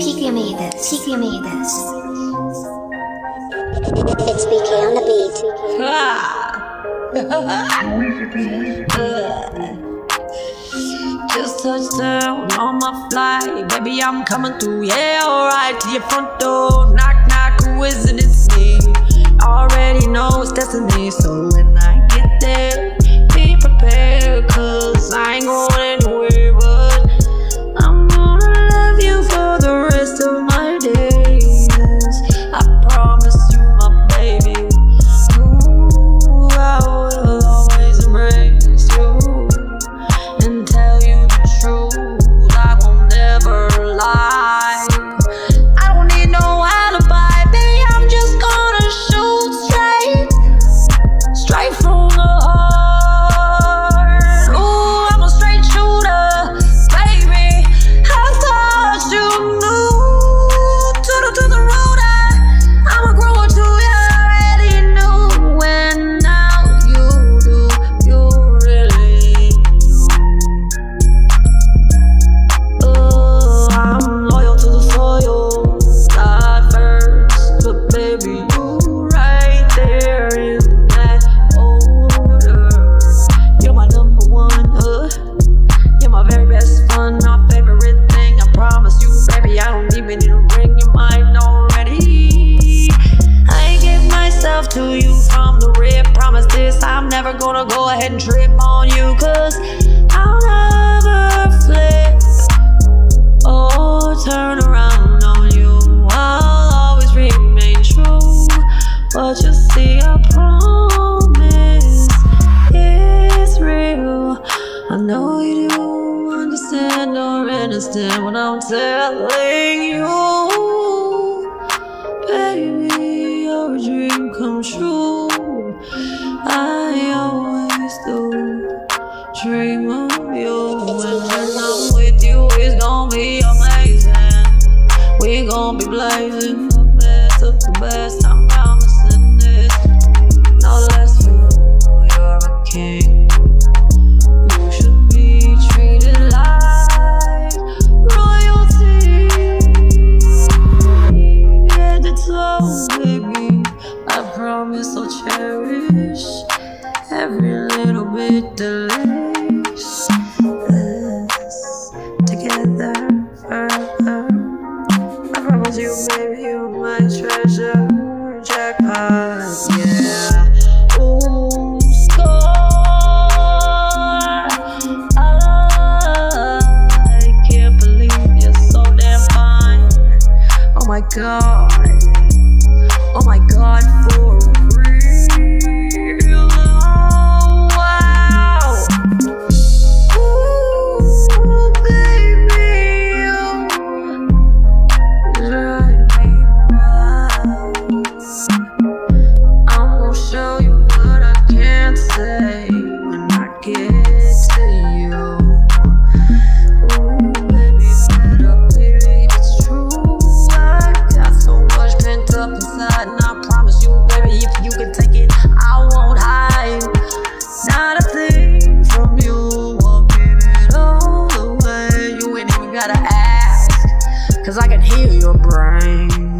Picamidus, Picamidus. It's BK on the beat. Just touched down on my flight. Baby, I'm coming through. Yeah, alright. To your front door. Knock, knock. Who is it? It's me. Already know it's destiny. So on you, cause I'll never flip or turn around on you. I'll always remain true. But you see, I promise it's real. I know you do understand or understand what I'm telling you. Dream of you. And when I'm with you, it's gonna be amazing. We gonna be blazing the best of the best. I'm promising this. No less for you, you're a king. You should be treated like royalty. And it's all, baby. I promise I'll cherish every god. Oh my god, Cause I can heal your brain.